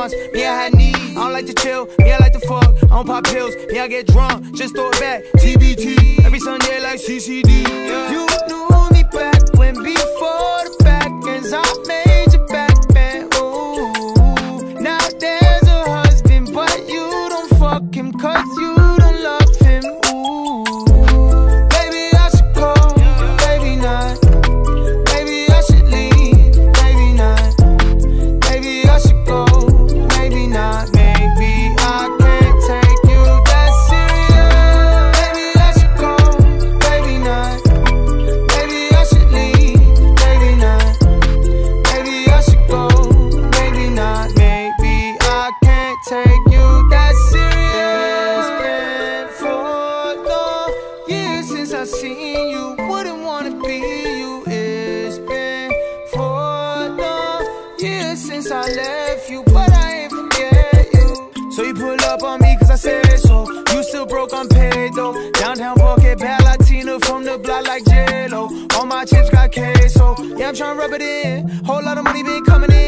wants, me, I had needs. I don't like to chill, me, I like to fuck. I don't pop pills, me, I get drunk, just throw it back. TBT, every Sunday like CCD. Yeah. You knew you. Wouldn't wanna be you. It's been for long years since I left you, but I ain't forget you. So you pull up on me cause I said so. You still broke, I'm paid though. Downtown Pocket, bad Latina from the block like J-Lo. All my chips got queso. Yeah, I'm tryna rub it in. Whole lot of money been coming in.